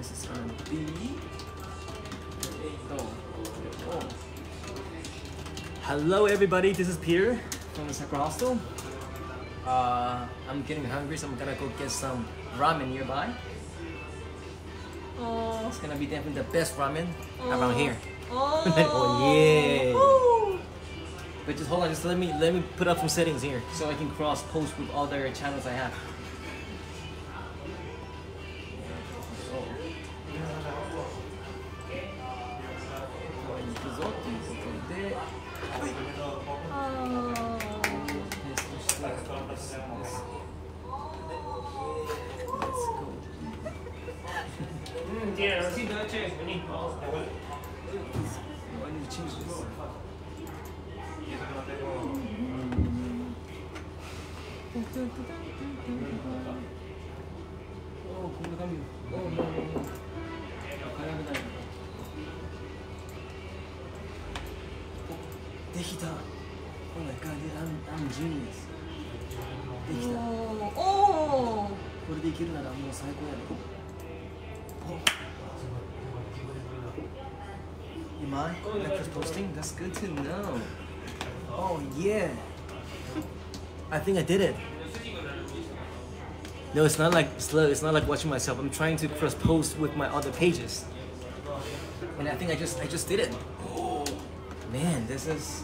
this is. Oh. Oh. Hello, everybody. This is Peter from the Sakura Hostel. Uh, I'm getting hungry, so I'm gonna go get some ramen nearby. Oh. It's gonna be definitely the best ramen around here. Oh. Oh, yeah. Woo. But just hold on, just let me let me put up some settings here so I can cross post with other channels I have. できた。Oh my god, I'm, I'm genius. できーた。おーおこれでいけるならもう最高やろ。Am I? Like for posting? That's good to know. Oh yeah. I think I did it. No, it's not like slow. It's not like watching myself. I'm trying to cross post with my other pages, and I think I just I just did it. Oh man, this is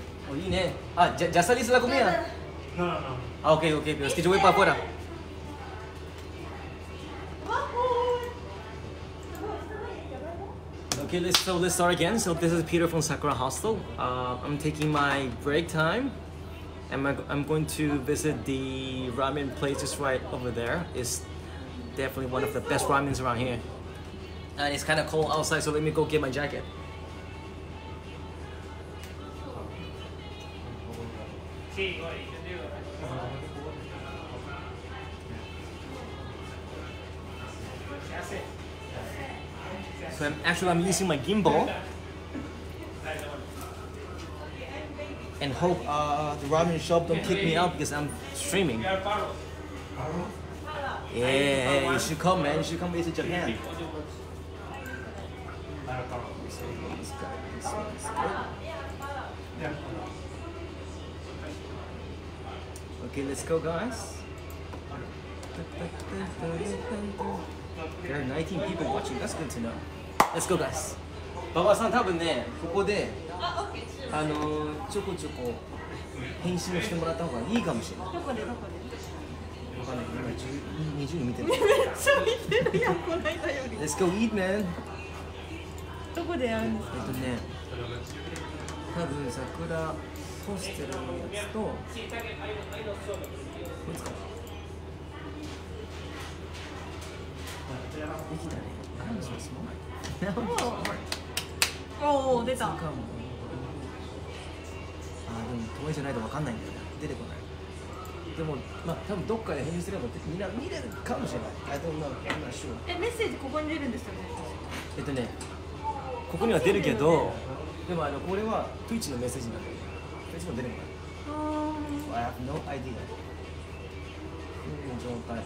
Oh ini. Eh. Ah, jasa li selaku. No, no, no. Ah, okay, okay. Pero esquece. Ah. Okay, let's so let's start again. So this is Peter from Sakura Hostel. Uh, I'm taking my break time. I'm, I'm going to visit the ramen place just right over there. It's definitely one of the best ramens around here. And it's kind of cold outside, so let me go get my jacket. Actually I'm using my gimbal and hope uh, the ramen shop don't kick me out because I'm streaming. Yeah, you should come, man. You should come visit Japan. Okay, let's go, guys. There are 19 people watching. That's good to know. Let's go, guys. 馬場さん多分ね、ここであのーちょこちょこ返信をしてもらった方がいいかもしれない。どこで？どこわかんない今10 20人見てる。で めっちゃ見てるやんこの間より Let's go eat, man. どこでやるんですか？えっとね、多分桜ホステルのやつと、こいつかな。駅だね。おお出た。あー、でも遠いじゃないとわかんないんだよな。出てこない。でも、まあ多分どっかで返事すればみんな見れるかもしれない。I don't know. I'm not sure. えメッセージここに出るんですよねえっとね、ここには出るけど、でもあのこれは Twitch のメッセージなんだよ。Twitch も出るのかなあ I have no idea. の状態。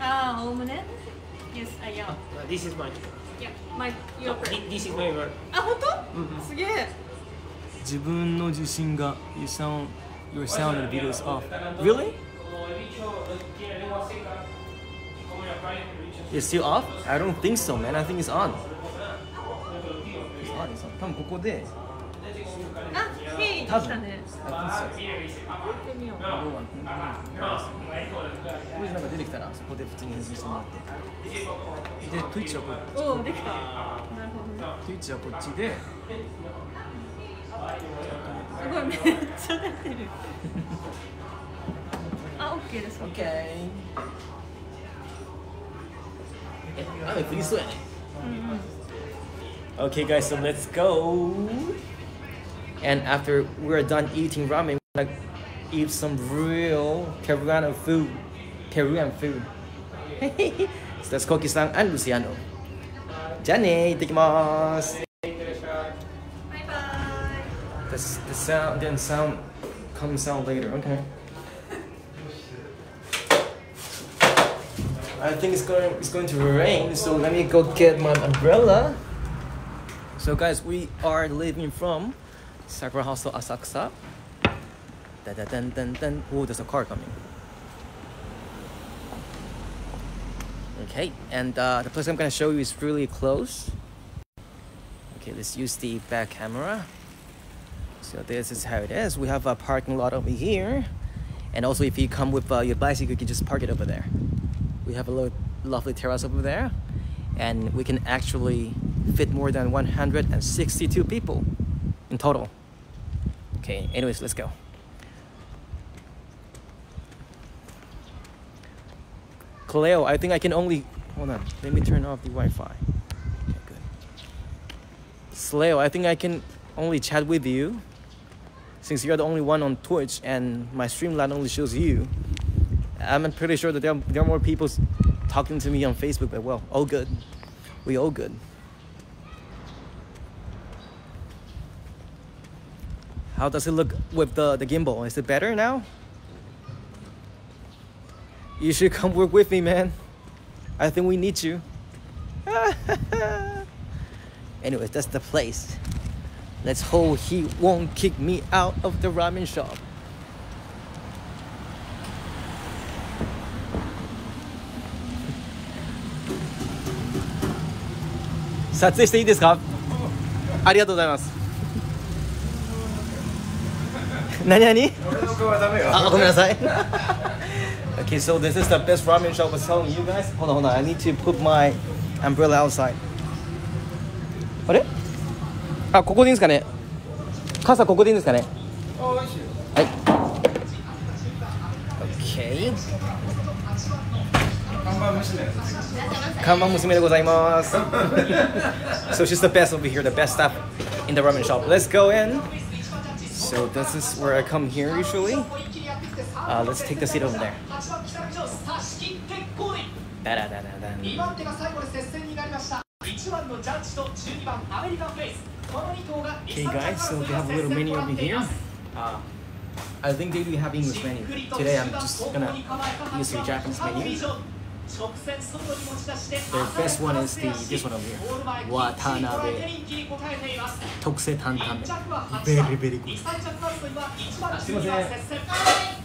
あーおおむね Yes I am Uh, This is mine. Yeah my your Thi- This is my work. あ本当すげえ自分の自信が You sound Your sound and video is off Really? Como he dicho, tiene lengua seca. Como la calle, he dicho. It's still off? I don't think so man I think it's on It's on, it's on 多分ここであ ヘイで多ね行ってみよう。要はこれなんか出てきたらそこで普通にしてもらって。で Twitch はこっおおできた。なるほどね。Twitch はこっちで。すごいめっちゃ出てる。あオッケーです OK え雨降りそうやね。う Okay, guys, so let's go. and after we're done eating ramen, we're gonna eat some real Peruvian food. Peruvian food. so that's Koki-san and Luciano. Jenny, itadakimasu. The, the sound then sound comes out later. Okay. I think it's going it's going to rain, so let me go get my umbrella. So guys, we are leaving from Sakura Hostel Asakusa. Dun, dun, dun, dun, dun. Oh, there's a car coming. Okay, and uh, the place I'm gonna show you is really close. Okay, let's use the back camera. So this is how it is. We have a parking lot over here. And also if you come with uh, your bicycle, you can just park it over there. We have a little lovely terrace over there. And we can actually fit more than 162 people in total. Okay, anyways, let's go. Cleo, I think I can only... Hold on, let me turn off the Wi-Fi. Okay, good. Sleo, I think I can only chat with you since you're the only one on Twitch and my Streamline only shows you. I'm pretty sure that there are, there are more people talking to me on Facebook, but well, all good. We all good. How does it look with the, the gimbal? Is it better now? You should come work with me, man. I think we need you. Anyways, that's the place. Let's hope he won't kick me out of the ramen shop. 撮影していいですかありがとうございます 何何あごめんなさい Okay, so this is the best ramen shop I was telling you guys. Hold on, hold on. I need to put my umbrella outside. あれあ、ここでいいんですかね傘ここでいいんですかねはい。OK。看板娘でございます。so she's the best over here, the best staff in the ramen shop. Let's go in. So this is where I come here usually. Uh, let's take the seat over there. ダラダラダン2番手が最後で接戦になりました1番のジャッジと12番アメリカンフェイスこの2頭が Okay, guys, so they have a little menu over here. Uh, I think they do have English menu. Today I'm just gonna use the Japanese menu. Their best one is the this one over here. Watanabe Tokse Tantamen. Very, very good. すいません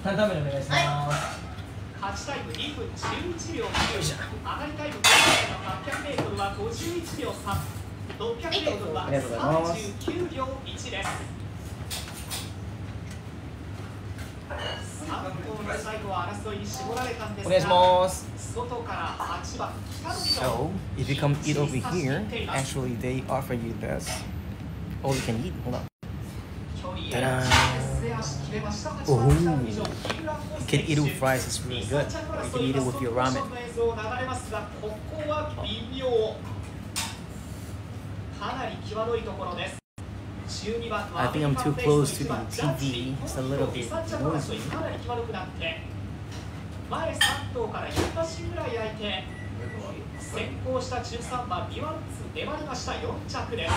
担々麺お願いします。勝ちタイム2分11秒9上がりタイム800メートルは51秒3 600メートルはありがとうございます39秒1です So, if you come eat over here, actually they offer you this. All you can eat. Hold on. Ta-da. Oh, you can eat it with fries. It's really good. Or you can eat it with your ramen. I think I'm too close to the TV. It's a little bit noisy. 前3頭から4馬身ぐらい空いて先行した13番ビワンツ粘りました4着です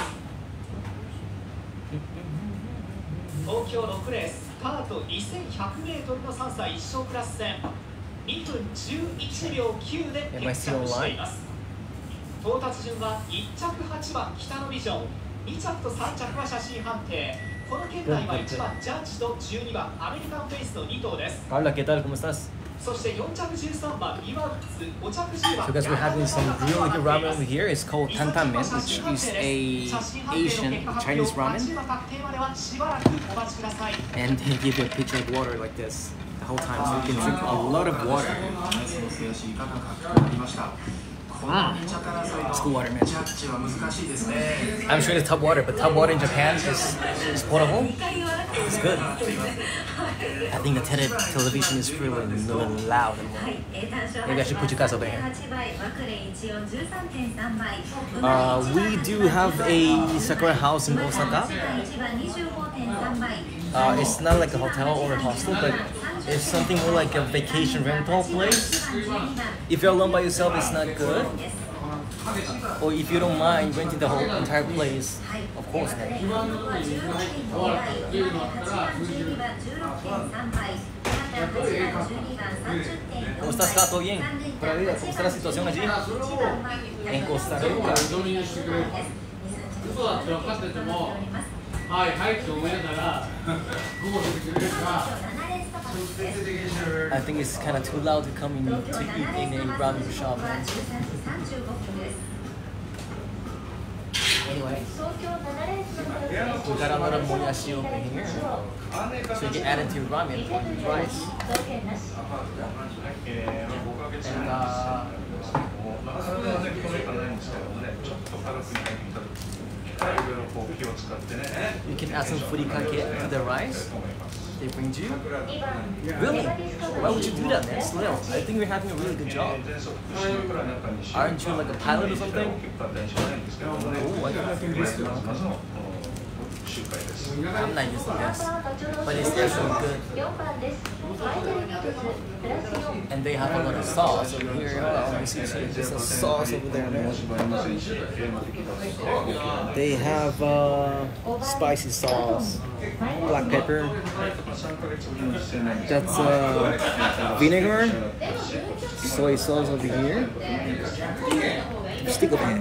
東京6レースカート 2100m の3歳一生クラス戦2分11秒9で決着してい?ます到達順は1着8番北のビジョン2着と3着は写真判定この圏内は1番ジャッジと12番アメリカンフェイスの2頭です Carla, ¿qué tal? ¿Cómo estás? そして4着13番ビワンツ5着10番 So guys, we're having some really good ramen over here. It's called tantamen, which is a Asian Chinese ramen. And they give you a pitcher of water like this the whole time, so you can drink a lot of water. Wow, It's water, man. I'm sure it's tub water, but tub water in Japan is, is portable. It's good. I think the television is really loud. Maybe I should put you guys over here. Uh, we do have a Sakura house in Osaka. Uh, it's not like a hotel or a hostel, but it's something more like a vacation rental place. If you're alone by yourself, it's not good. Or if you don't mind renting the whole entire place, of course. man. ¿Cómo estás, Scott? ¿Todo bien? Por la vida, ¿cómo está la situación allí? En Costa Rica. 嘘だって分かってても、はいはいって思いながら、午後出てくれるから、 I think it's kind of too loud to come in to eat in a ramen shop. Anyway, we got a lot of moyashi over here, so you can add it to ramen with rice. And uh, you can add some furikake to the rice. They bring you? Really? Why would you do that, man? Slow. I think you're having a really good job. Aren't you like a pilot or something? Oh, I think I can do shoot like this. I'm not using this, but it's actually good. And they have a lot of sauce over here. Oh, you see, there's a sauce over there, man. They have uh, spicy sauce, black pepper. That's uh, vinegar, soy sauce over here. Stick of it.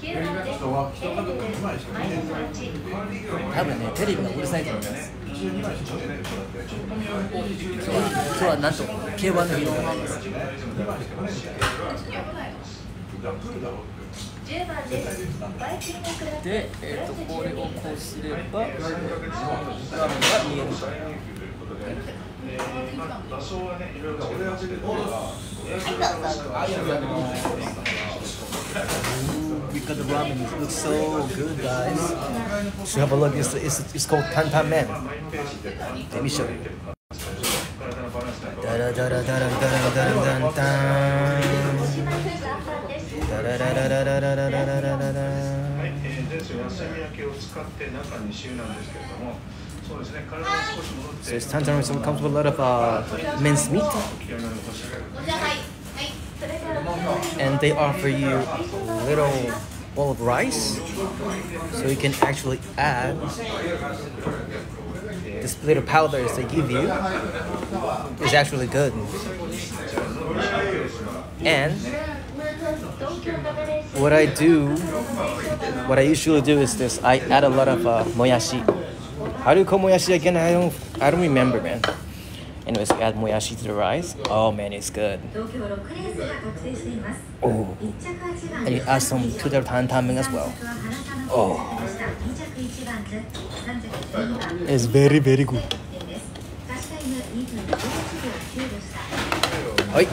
多分ね、テレビがうるさいと思います。今日はなんと、競馬の日でます。で、えっ、ー、と、これをこうすれば、画面が見える場所はね、いろいろ because the ramen It looks so good, guys. So have a look. It's it's, it's called Tan Tan Man. Let me show you. So it's Tan so it comes with a lot of uh, minced meat and they offer you little bowl of rice. So you can actually add this little powders they give you is actually good. And what I do, what I usually do is this: I add a lot of uh, moyashi. How do you call moyashi again? I don't, I don't remember, man. Anyways, add moyashi to the rice. Oh man, it's good. Oh, and you add some two different timing as well. Oh, it's very very good. Oi.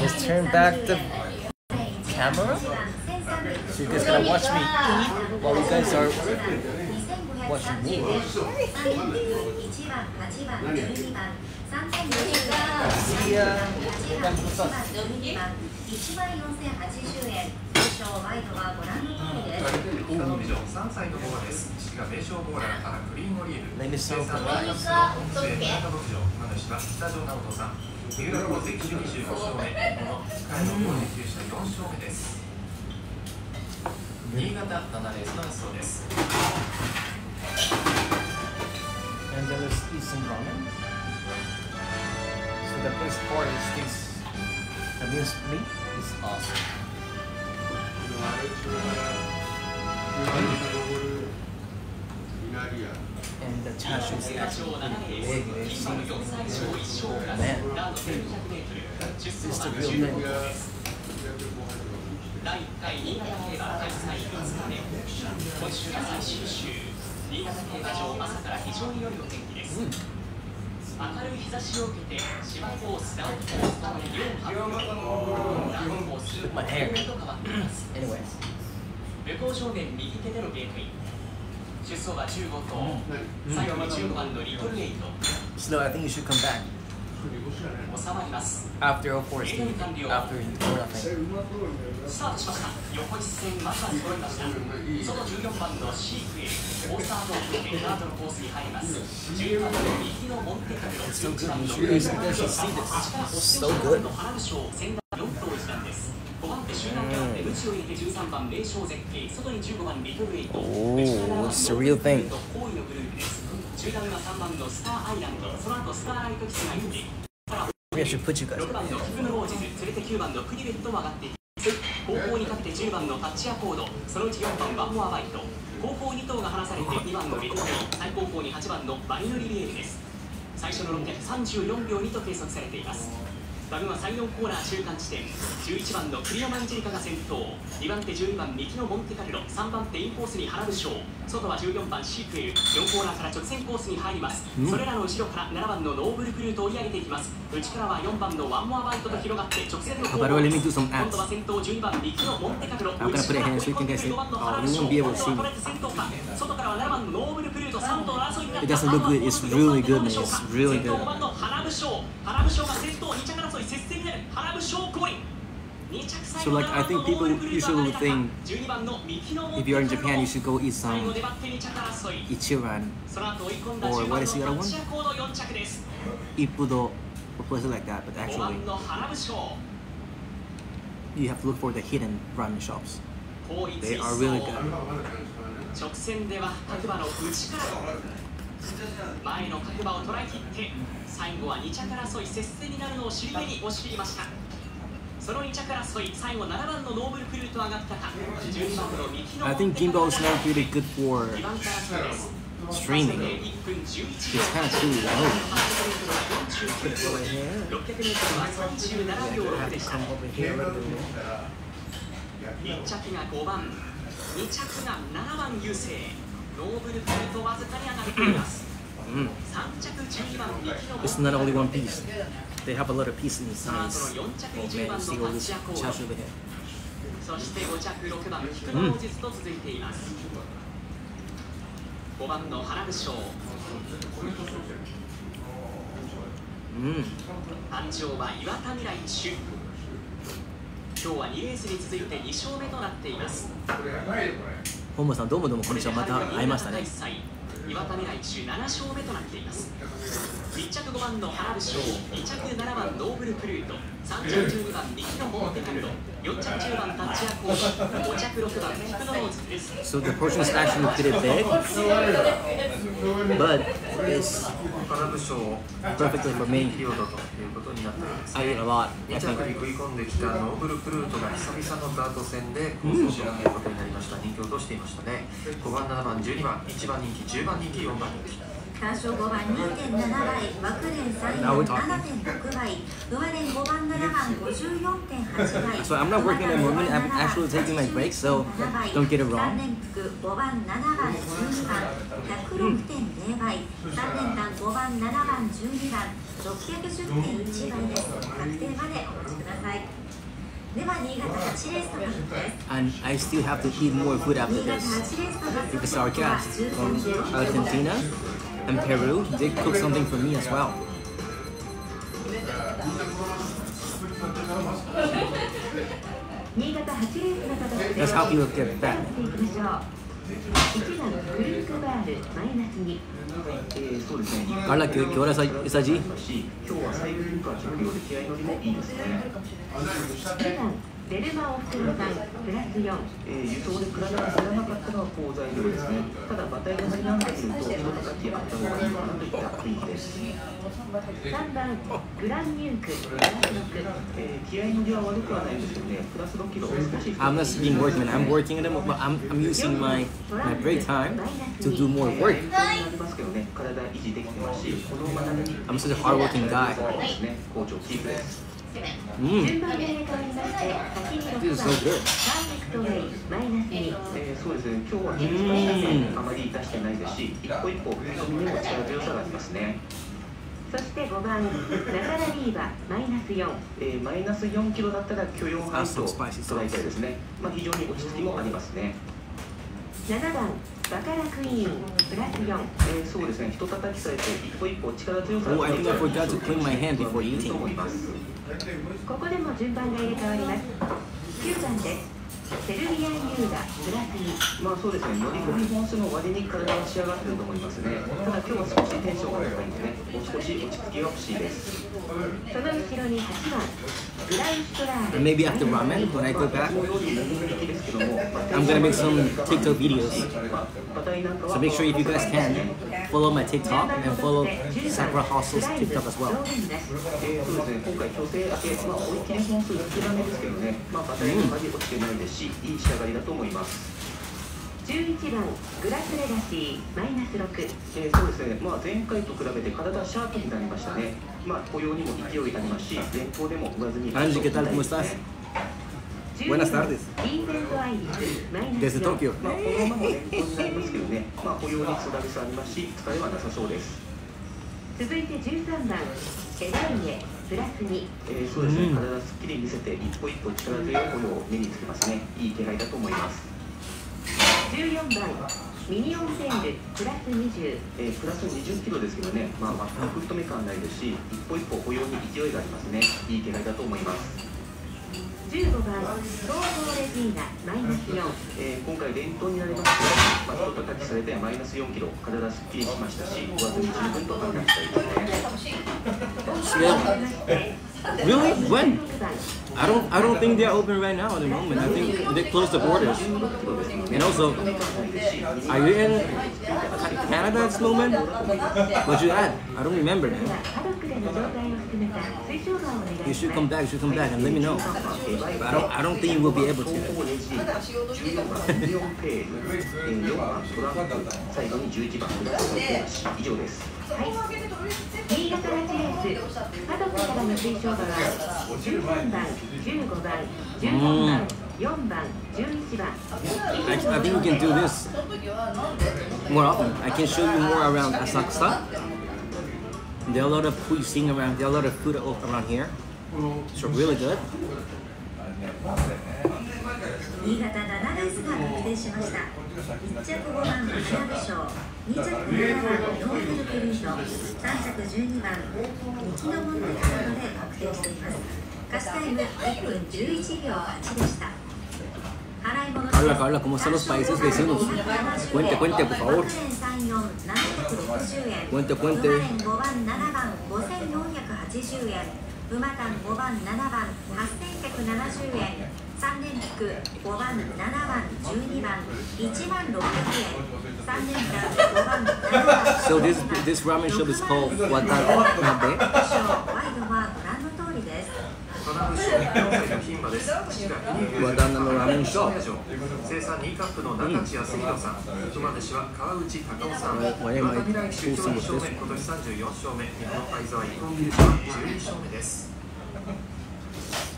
Just turn back the camera so you guys gotta watch me eat while you guys are watching me. 1番、8番、12番、3050 See ya. 8番、12番、1万4080円。優勝ワイドはご覧の通りです。3歳のボガです。父が名称ボーラーからクリーンオリーブ Let me serve the 生産牧場今主は北条直人さん三浦宝石25勝目この使いの方で9社4勝目です。新潟7レースの発送です。Vangelis isn't running. So the best part is this. That means me is awesome. And the charge is actually this is the real 新潟競馬場朝から非常に良いお天気です、明るい日差しを受けて芝コースダウンコースともに両ハブダウンコース.と変わっています。向こう正面右手でのゲートイン。出走馬15頭。最後に15番のリトルエイト。Snow, I think you should come back 収まります after 04 Steve. After you score nothing. スタートしました横一線まずは揃いましたその14番のシークエルオースタートークでカードのコースに入ります12番の右のモンテカルロ It's so good. 11番 You の should, you should see this. 8 So 番 good. の花武将仙台4頭一段です5番手集団キャプテン内を入れて13番名将絶景外に15番リトルエイト Oh, it's a real thing. 好意のグループです集団は3番のスターアイランド。その後スターライトキスが行ってさら Maybe I should put you guys. 6番のキクムロージズ連れて9番のクリベットも上がっていき後方にかけて10番のタッチアコード。そのうち4番ワンモアバイト後方2頭が離されて2番のリトル最後方に8番のバリノリビエルです。最初の634秒2と計測されています。バグは34コーナー中間地点11番のクリアマンジェリカが先頭2番手12番右のモンテカルロ3番手インコースに花武将外は14番シークエル4コーナーから直線コースに入ります、それらの後ろから7番のノーブルクルーと追い上げていきます内からは4番のワンモアバイトと広がって直線の me do some 今.度は先頭12番右のモンテカルロ I'm gonna put it here so you can guys see. Oh, you won't be able to see me. 外からは7番のノーブルクルーと3頭の争いにな It doesn't look good. It's really good, man. It's really good. 先頭5番の花武将花武将が先頭2着争い接戦になる花武将降臨 So, like, I think people usually think if you're in Japan, you should go eat some Ichiran or what is the other one? Ippudo or places like that. But actually, you have to look for the hidden ramen shops. They are really good. 直線では各馬の内から前の各馬を捉え切って最後は2着争い接戦になるのを尻目に押し切りましたその2着争い最後7番のノーブルクルート上がったか12番の右の I think Gimbal is not really good for 2番手争いです streaming. 1分11 It's kind of too low. 600 600m は37秒6でした Come over here a little bit more. 1着が5番2着が7番優勢ノーブルクルートわずかに上がっています Mm. 3着12番右の It's not only one piece. They have a lot of pieces その後 inside. の4着 Oh に10 man, 番 see の all this チアコー chashu ド over here. そして5着6番キクノロージズと続いています。5番の花武将。Mm. 誕生は岩田未来中今日は2レースに続いて2勝目となっています。本間さんどうもどうもこんにちは。また会いましたね岩田未来中7勝目となっています。1着5番の原部翔2着7番ノーブルクルート3着12番右のモンテカルロ4着10番タッチアコード5着6番キクノローズです。So the portion is actually pretty big but it's から部署を持ち上げメインフィールドということになったんです。が、ね、はやっぱり。食い込んできたノーブルプルートが久々のダート戦で構想しられないことになりました、うん、人気を落としていましたね。5番7番12番。1番人気10番人気4番人気。単勝5番2.7倍。枠連3位7.6倍。馬連5番7番54.8倍。So I'm not working at moment I'm actually taking my break so don't get it wrong 3連複5番。7番12番 And I still have to eat more food after this because our guests from Argentina and Peru did cook something for me as well. Let's help you get back. いきましょう1番クルークバールマイナス2そうですね I like it. ¿Qué hora es allí? 今日はサイクルカー着用で気合乗りもいいですね2番ベルマオフ3番プラス4えー、輸送で比べて知らなかったのは鋼材料ですね。ただ、馬体が張りなんでいると、人とかってやった方がいいかなといった雰囲気です。3番グランニュークプラス6ええー気合の出は悪くはないんですけどね、プラス6キロ少し I'm not being working, man. I'm working at the moment, but I'm, I'm using my, my break time to do more work. I'm such a hardworking guy. 好調キープです。Mm. 順番が入れ替わりまして先に This 6 is 番 so good. パーフェクトウェイマイナス2えーそうですね、今日は気遣いあまり出してないですし、一歩一歩、踏みにも力強さがありますね。そして5番ナタラリーバマイナス4えーマイナス4キロだったら許容範囲と Ah, 捉えたいですね。まあ、非常に落ち着きもありますね。7番バカラクイーンプラス4えーそうですね、ひと叩きされて一歩一歩力強さ Oh, I think I forgot to clean my hand before いいと eating. 思います。ここでも順番が入れ替わります9番ですセルビアン・ユーガプラス2まあそうですね、乗り込み本数の割に体は仕上がってると思いますね。ただ今日は少しテンションが高いんでね、もう少し落ち着きが欲しいです。その後ろに8番グラウストラー maybe after ramen, when I ども、I'm gonna make some TikTok videos. So make sure if you guys can, follow my TikTok and follow Sakura Hostels TikTok as well. えし、いい仕上がりだと思います。11番グラスレガシーマイナス6えーそうですね、まあ、前回と比べて体シャープになりましたね。まあ、歩様にも勢いありますし、前方でも上積み。Angie, ¿qué tal? ¿Cómo estás? Buenas tardes. Desde 4 Tokio. まあ、このままも連投になりますけどね、まあ、歩様につられさありますし、疲れはなさそうです。続いて13番エダイエプラス2えーそうですね、うん体すっきり見せて、一歩一歩力強い歩様を目につけますね。いい気配だと思います。14番ミニオンテンルプラス20えープラス20キロですけどね、まあ、全く太め感ないですし、一歩一歩歩様に勢いがありますね。いい気配だと思います。15番東方レジーナマイナス4えー今回連投になりますが、まあ、ひと叩きされてマイナス4キロ、体すっきりしましたし、上積み十分と判断したいですね。Really? When? 16番 I don't I don't think they're open right now at the moment. I think they closed the borders. 16キロですので、And also, 太め感ないですし、are you in Canada at this moment? What'd you add? I don't remember, で man. はパドックでの状態を含めた推奨馬をお願 You いし should ま come す back. You should come back and let me know. But I don't I don't think you will be able 東 to. 方レジーナ、14番ミリオンペール、えー4番トランプ、最後に11番グラスの以上です。新潟ラジレースパドックからの推奨馬は13番15番14番4番11番 I, I think we can do this more often. I can show you more around Asakusa. There are a lot of food seeing around. There are a lot of food around here. So really good. 新潟7レースが確定しました。1着5番マクラブ賞2着7番ノーベルクルート3着12番ミキノモンテキサドで確定しています。勝ちタイム1分11秒8でした。Carla, Carla, ¿cómo están los países vecinos? Cuente, cuente, por favor. Cuente, cuente. 5番7番5480円。馬単5番7番8170円3連服5番7番12番1万600円。3連単5番7番。So this this ramen shop is called Watanabe. ワイドはご覧の通りです。トラブル賞4歳の牝馬です。父が和田のラーメンショップ生産2カップの中地康弘さん、馬主は川内隆夫さん、我々岩田未来首相2勝目、今年34勝目、日本相沢イコンビル賞12勝目です。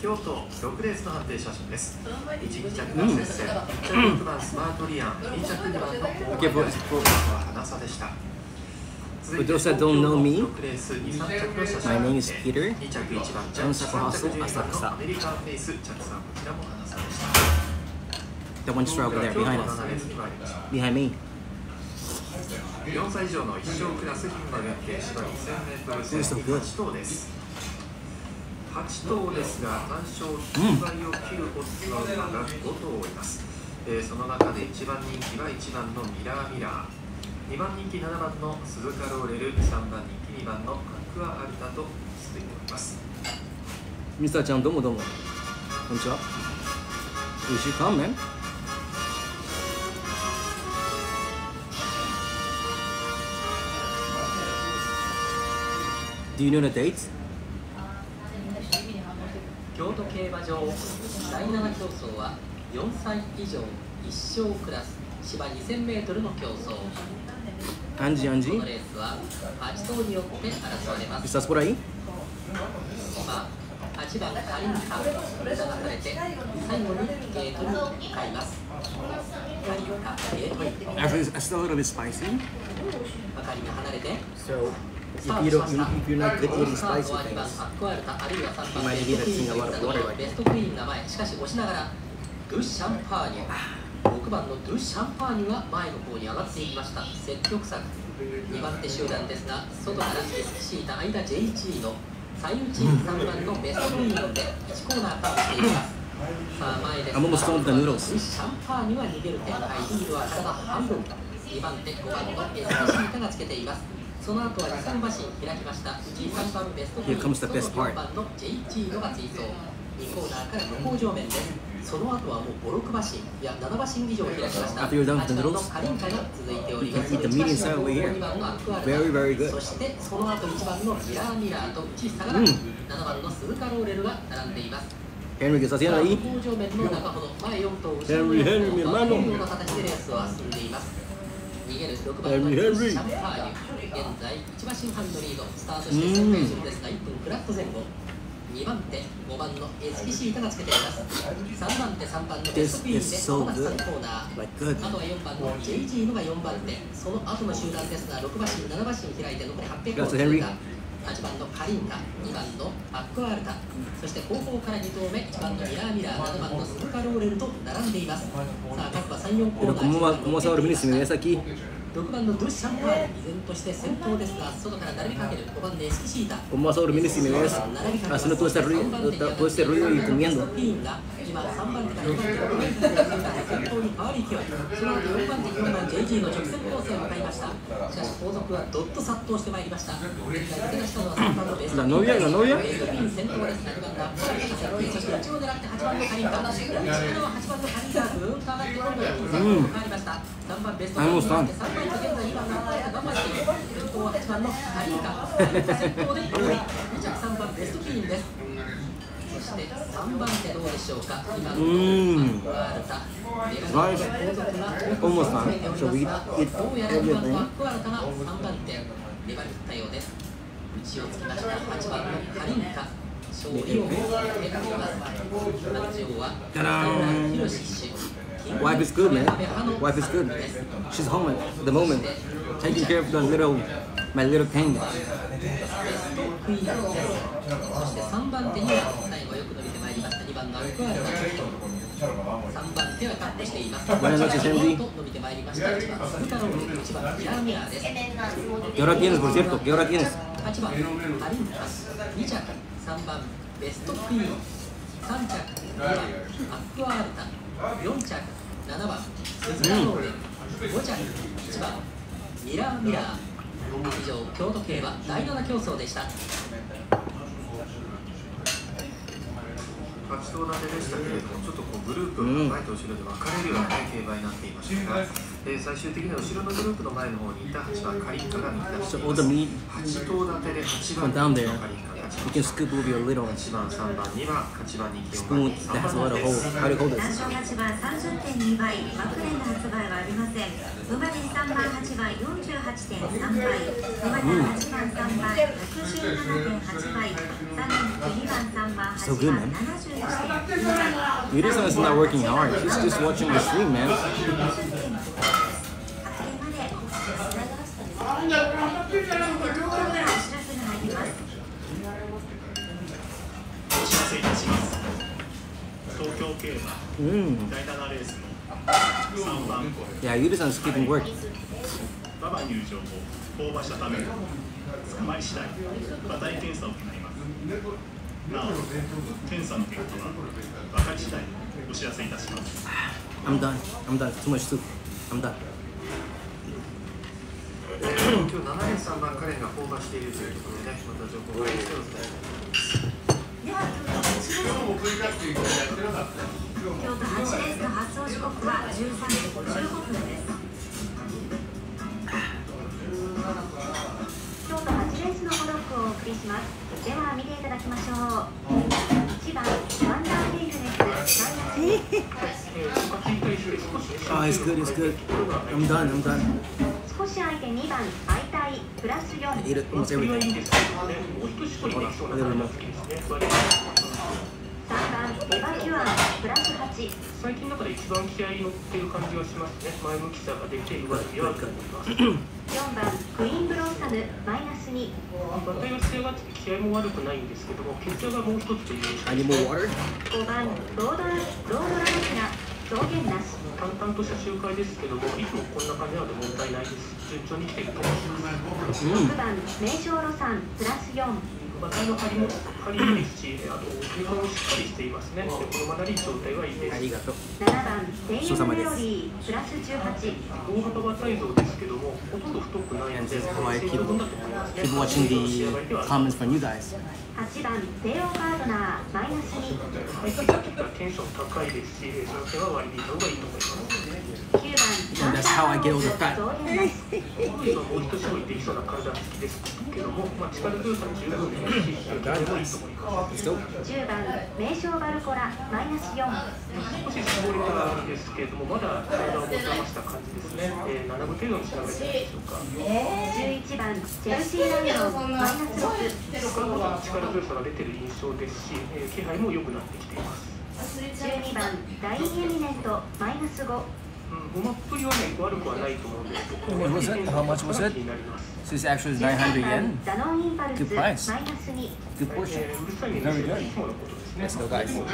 京都6レースの判定写真です。1、2着が接戦、1着6番スマートリアン、2着2番の for, for 花差でした。For those that don't know me, 6レース2、3着の写真 my name is Peter. 2着1番ジャン I'm プ Sakura 3着 Hustle, 12番 Asakusa. のアメリカンフェイス着さんこちらも花さでした The one star over there behind us. Behind me. 4歳以上の一生クラス牝馬限定芝 2000m 戦 so に good. 8頭です8頭ですが単勝9倍を切るオッズの馬が5頭います、えーその中で1番人気は1番のミラーミラー2番人気7番の鈴鹿ローレル3番人気2番のアクアアルタと続いております Mr. Chan, domo domo. Konnichiwa. You should come, man. Do you know the dates? 京都競馬場第7競争は4歳以上一勝クラス芝 2000m の競争。Anji, こ Anji. のレースは8頭によって争われます。¿Estás por ahí? 今8番カリンカ流されて最後にゲートに向かいます。カリンカゲートイン still a little bit spicy. 明かりが離れて。So if ー you ト don't, if you're not good eating スター spicy トは2番 things, アクアルタあるいは3 You 番 might ベ need ストクイ to ーン sing a と lot い of water ろ like ベストクイーンが前しかし押しながらドゥ・シャンパーニュ6番のドゥ・シャンパーニュが前の方に上がっていきました積極策2番手集団ですが外から敷いた間 JG の最内3番のベストクイーンで1コーナーカットしていきますさあ前です the noodles. シャンパーニュは逃げる展開。リードは体半分。2番手5番のエスピシータがつけていますその後は日産馬身開きました。13番ベストポイの4番の J1 位のが追2コーナーから向こう上面です。その後はもう5、6馬身いや7馬身以上開きました。8番のカリンカが続いております。1番の2番のアクアそしてその後1番のミラーミラーと内下がら7番のスルカローレルが並んでいます。Henry, que está haciendo ahí? Henry, 逃げる6番の.シャンパーニュ現在1馬身半のリードスタートして旋回順ですが1分フラット前後2番手5番のエスキシータがつけています3番手3番のベストクイーンで is so コー.ナー.あとは4番の JG のが4番手その後の集団ですが6馬身7馬身開いて残り800を Gracias, Henry. 8番のカリンカ、2番のパックアルタ、そして後方から2投目、1番のミラーミラー、7番のスルカローレルと並んでいます。このまま重さをルフィニッシ先、6番のドゥシャンは依然として先頭ですが、外から並びかける5番のエスキシータ、このままルフィニッシュの、の通し、したルイ、したルイ、したルイ、足の。通した、の、今3番手から4番手6番手が先頭に変わり勢いその後4番手4番 JG の直線コースへ向かいましたしかし後続はどっと殺到してまいりました抜け出したのは3番のベスト la novia. ベストクイーン先頭です2番のアップアルタが先頭そして内を狙って8番のカリンカ内からは8番のカリンカぐーんと上がってどんどんインサイドに変わりました3番ベストクイーン3番手現在2番のアップアルタ頑張っている先頭は8番のカリンカ先頭で2着3番ベストクイーンですそして3番手どうでしょうか？今マクワルタ粘り切ったようですどうやら今のマクワルタが3です。¿Qué hora tienes, por cierto? ¿Qué hora tienes? 8番、カリンカ、2着、3番、ベストクイーン、3着、2番、アックアルタ、4着、7番、スズラローレン、5着、1番、ミラーミラー。以上、京都競馬第7競争でした。8頭立てでしたけれども、ちょっとこうグループが前と後ろで分かれるような、ね、競馬になっていましたが、えー最終的には後ろのグループの前の方にいた8番カリンカが抜き出しています。the meat 8頭立てで8番.カリンカ You can scoop over your little 8番、3番、2番、8番、2、4 spoon 番、that 3 has a lot 番 of で hold. す。How do hold 単 this? 勝8番30.2倍バクレンの発売はありません馬人3番8番48.3倍馬人8番3番67.8倍 So good, man. Yuri-san is not working hard. She's just watching the stream, man. 確定までお待ちください続いて東京からお知らせが入りますお知らせいたします東京競馬 Mm. 第7レースの3番 Yeah, Yuri-san is keeping work. 馬場入場後香馬したため捕まり次第馬体検査を行いますなお検査の結果は分かり次第お知らせいたします I'm done. I'm done. Too much soup. I'm done. 今日7連3番カレンがしているというところでね、また情報をお伝えします。では京都8レースの発送時刻は13時55分です京都8レースのブロックをお送りしますでは見ていただきましょう1番 Oh, it's good, it's good. I'm done, I'm done. 少し空いて2番相対プラス I 4 ate it almost それはいい everything. んですけどね、もう一絞りできそうな感じが好きですね。割と3番エバキュアンプラス8最近だから一番気合い乗ってる感じがしますね。前向きさが出て、上手いはあると思います。4番クイーンブロッサムマイナス2馬体は仕上がってて気合いも悪くないんですけども、血圧がもう一つという I need more water? 5番ロードラロードラドキラ増減なし淡々とした周回ですけども、いつもこんな感じなので問題ないです。順調に来ていると思います。6番名称路山プラス4馬体の張りも張りもいいし、あと踏み込みもしっかりしていますね。でこのままり状態はいいです。Arigato. 7番テイムメロディープラス18大幅馬体像ですけども、ほとんど太くないので、成だと思いますね keep watching the comments from you guys. 8番ートナーマイナス2入ってきた時からテンション高いですし、その点は割り引いた方がいいと思います。9番 And that's how I get all the fat. 増減なし本日はもう一絞りできそうな感じは好きですけども、まあ、力強さに十分ですし、でもいいと思います。Let's go. 10番名称バルコラマイナス4少し絞れたんですけれども、まだ体を持てました感じですね。えー、7分程度に仕上げていいでしょうか。11番チェルシーランドマイナス6他の方力強さが出てる印象ですし、えー、気配も良くなってきています。12番ダインエミネントマイナス5うん、ごまっぷりはね、悪くはないと思うんですけど。What's it? How much was it? So it's actually 900 yen. Good price. Good portion. Very good. Let's go, guys. ご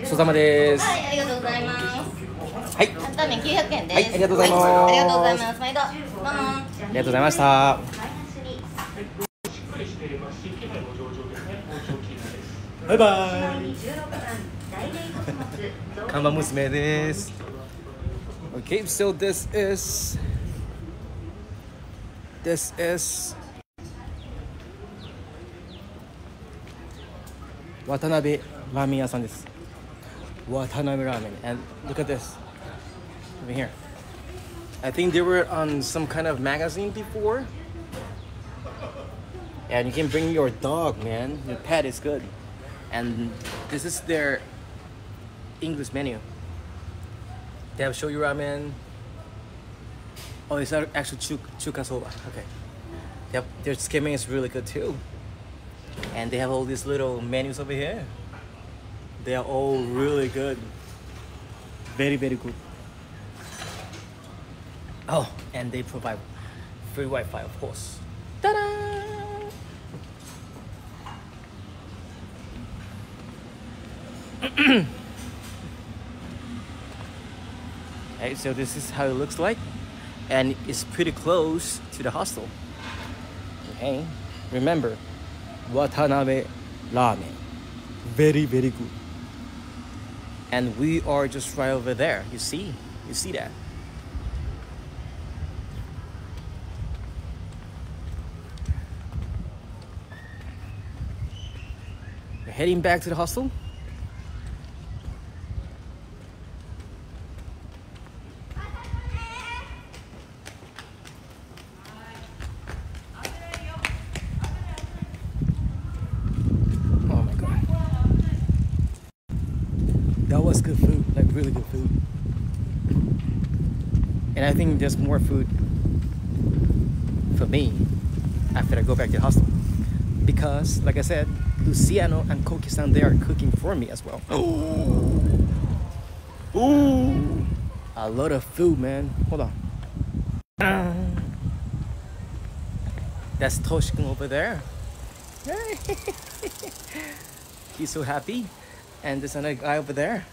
ちそうさまです。はい、ありがとうございます。はい。温め900円です。はい、ありがとうございます。ありがとうございます。毎度。どうも。ありがとうございました。バイバイ。看板娘です。Okay, so this is this is 渡辺ラーメン屋さんです。渡辺ラーメン and look at this over here. I think they were on some kind of magazine before. And you can bring your dog, man. Your pet is good. And this is their English menu. They have shoyu ramen. Oh, it's ac- actually chu- chuka soba. Okay. Yep, their skimming is really good too. And they have all these little menus over here. They are all really good. Very, very good. Oh, and they provide free Wi-Fi, of course. Ta-da! Okay, so this is how it looks like, and it's pretty close to the hostel. Okay, remember, Watanabe Ramen, very very good. And we are just right over there. You see, you see that. We're heading back to the hostel. Oh my god. That was good food, like really good food. There's more food for me after I go back to the hostel. Because, like I said, Luciano and Koki-san, they are cooking for me as well. Oh, Ooh. A lot of food, man. Hold on. Ah. That's Toshikun over there. He's so happy. And there's another guy over there.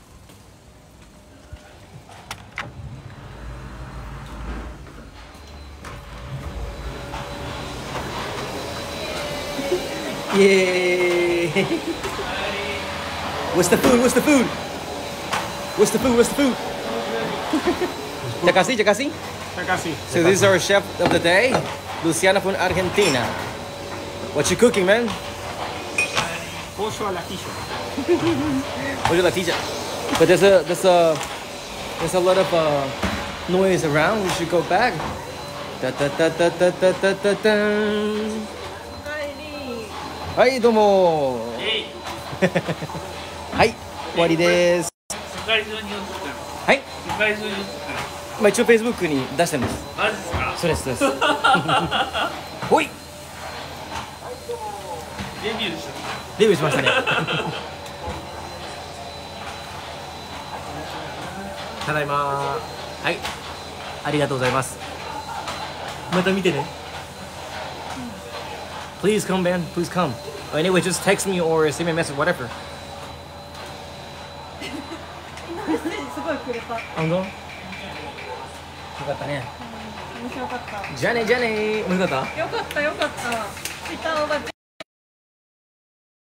Yay! What's the food? What's the food? What's the food? What's the food? Chacasi, Chacasi? Chacasi. So this is our chef of the day, Luciana from Argentina. What you cooking, man? Pollo a la tija. Pollo a la tija. But there's a there's a there's a lot of uh, noise around. We should go back. Da, da, da, da, da, da, da, da. はいどうも。はい終わりです。世界中にはい。世界中にまあ一応 Facebook に出してます。マジですか？そうですそうです。ほい。デビューした。デビューしましたね。ただいまはい。ありがとうございます。また見てね Please come man please come anyway just text me or send me a message whatever すごいくれた。本当よかったね面白かった。じゃあねじゃあね面白かっよかったよかった。ツイッターのバッチ